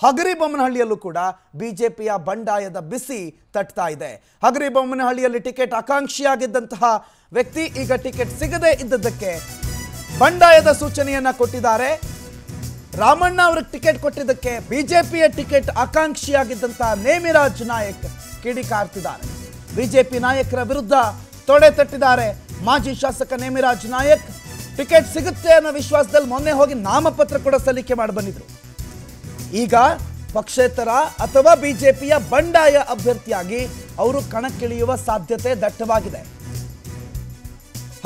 ಹಗರಿಬೊಮ್ಮನಹಳ್ಳಿಯಲ್ಲೂ ಕೂಡ ಬಿಜೆಪಿಯ ಬಂಡಾಯದ ಬಿಸಿ ತಟ್ತಾ ಇದೆ. ಹಗರಿಬೊಮ್ಮನಹಳ್ಳಿಯಲ್ಲಿ ಟಿಕೆಟ್ ಆಕಾಂಕ್ಷಿಯಾಗಿದ್ದಂತಹ ವ್ಯಕ್ತಿ ಈಗ ಟಿಕೆಟ್ ಸಿಗದೇ ಇದ್ದದ್ದಕ್ಕೆ ಬಂಡಾಯದ ಸೂಚನೆಯನ್ನ ಕೊಟ್ಟಿದ್ದಾರೆ. ರಾಮಣ್ಣ ಅವ್ರಿಗೆ ಟಿಕೆಟ್ ಕೊಟ್ಟಿದ್ದಕ್ಕೆ ಬಿಜೆಪಿಯ ಟಿಕೆಟ್ ಆಕಾಂಕ್ಷಿಯಾಗಿದ್ದಂತಹ ನೇಮಿರಾಜ್ ನಾಯಕ್ ಕಿಡಿಕಾರ್ತಿದ್ದಾರೆ ಬಿಜೆಪಿ ನಾಯಕರ ವಿರುದ್ಧ ತೊಡೆ ತಟ್ಟಿದ್ದಾರೆ ಮಾಜಿ ಶಾಸಕ ನೇಮಿರಾಜ್ ನಾಯಕ್. ಟಿಕೆಟ್ ಸಿಗುತ್ತೆ ಅನ್ನೋ ವಿಶ್ವಾಸದಲ್ಲಿ ಮೊನ್ನೆ ಹೋಗಿ ನಾಮಪತ್ರ ಕೂಡ ಸಲ್ಲಿಕೆ ಮಾಡಿ ಬಂದಿದ್ರು. ಈಗ ಪಕ್ಷೇತರ ಅಥವಾ ಬಿಜೆಪಿಯ ಬಂಡಾಯ ಅಭ್ಯರ್ಥಿಯಾಗಿ ಅವರು ಕಣಕ್ಕಿಳಿಯುವ ಸಾಧ್ಯತೆ ದಟ್ಟವಾಗಿದೆ.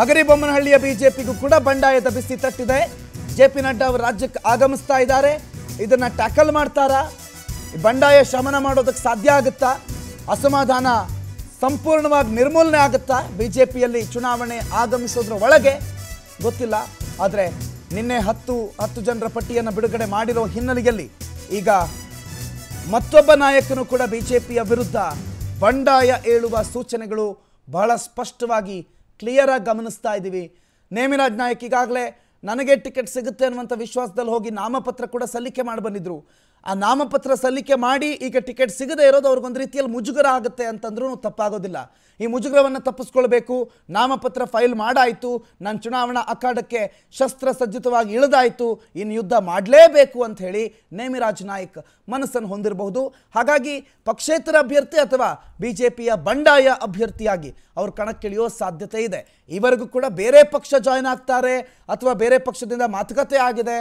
ಹಗರಿಬೊಮ್ಮನಹಳ್ಳಿಯ ಬಿಜೆಪಿಗೂ ಕೂಡ ಬಂಡಾಯದ ಬಿಸಿ ತಟ್ಟಿದೆ. ಜೆ ಪಿ ನಡ್ಡಾ ಅವರು ರಾಜ್ಯಕ್ಕೆ ಆಗಮಿಸ್ತಾ ಇದ್ದಾರೆ. ಇದನ್ನ ಟ್ಯಾಕಲ್ ಮಾಡ್ತಾರಾ? ಬಂಡಾಯ ಶಮನ ಮಾಡೋದಕ್ಕೆ ಸಾಧ್ಯ ಆಗುತ್ತಾ? ಅಸಮಾಧಾನ ಸಂಪೂರ್ಣವಾಗಿ ನಿರ್ಮೂಲನೆ ಆಗುತ್ತಾ? ಬಿಜೆಪಿಯಲ್ಲಿ ಚುನಾವಣೆ ಆಗಮಿಸೋದ್ರ ಒಳಗೆ? ಗೊತ್ತಿಲ್ಲ. ಆದರೆ ನಿನ್ನೆ ಹತ್ತು ಹತ್ತು ಜನರ ಪಟ್ಟಿಯನ್ನು ಬಿಡುಗಡೆ ಮಾಡಿರೋ ಹಿನ್ನೆಲೆಯಲ್ಲಿ ಈಗ ಮತ್ತೊಬ್ಬ ನಾಯಕನು ಕೂಡ ಬಿಜೆಪಿಯ ವಿರುದ್ಧ ಬಂಡಾಯ ಏಳುವ ಸೂಚನೆಗಳು ಬಹಳ ಸ್ಪಷ್ಟವಾಗಿ ಕ್ಲಿಯರ್ ಆಗಿ ಗಮನಿಸ್ತಾ ಇದ್ದೀವಿ. ನೇಮಿರಾಜ್ ನಾಯಕ್ ಈಗಾಗಲೇ ನನಗೆ ಟಿಕೆಟ್ ಸಿಗುತ್ತೆ ಅನ್ನುವಂಥ ವಿಶ್ವಾಸದಲ್ಲಿ ಹೋಗಿ ನಾಮಪತ್ರ ಕೂಡ ಸಲ್ಲಿಕೆ ಮಾಡಿ ಬಂದಿದ್ರು. ಆ ನಾಮಪತ್ರ ಸಲ್ಲಿಕೆ ಮಾಡಿ ಈಗ ಟಿಕೆಟ್ ಸಿಗದೇ ಇರೋದು ಅವ್ರಿಗೊಂದು ರೀತಿಯಲ್ಲಿ ಮುಜುಗರ ಆಗುತ್ತೆ ಅಂತಂದ್ರೂ ತಪ್ಪಾಗೋದಿಲ್ಲ. ಈ ಮುಜುಗರವನ್ನು ತಪ್ಪಿಸ್ಕೊಳ್ಬೇಕು, ನಾಮಪತ್ರ ಫೈಲ್ ಮಾಡಾಯಿತು ನನ್ನ ಚುನಾವಣಾ ಅಖಾಡಕ್ಕೆ ಶಸ್ತ್ರಸಜ್ಜಿತವಾಗಿ ಇಳಿದಾಯಿತು ಇನ್ನು ಯುದ್ಧ ಮಾಡಲೇಬೇಕು ಅಂತ ಹೇಳಿ ನೇಮಿರಾಜ್ ನಾಯಕ್ ಮನಸ್ಸನ್ನು ಹೊಂದಿರಬಹುದು. ಹಾಗಾಗಿ ಪಕ್ಷೇತರ ಅಭ್ಯರ್ಥಿ ಅಥವಾ ಬಿ ಜೆ ಪಿಯ ಬಂಡಾಯ ಅಭ್ಯರ್ಥಿಯಾಗಿ ಅವರು ಕಣಕ್ಕಿಳಿಯೋ ಸಾಧ್ಯತೆ ಇದೆ. ಇವರೆಗೂ ಕೂಡ ಬೇರೆ ಪಕ್ಷ ಜಾಯ್ನ್ ಆಗ್ತಾರೆ ಅಥವಾ ಬೇರೆ ಪಕ್ಷದಿಂದ ಮಾತುಕತೆ ಆಗಿದೆ.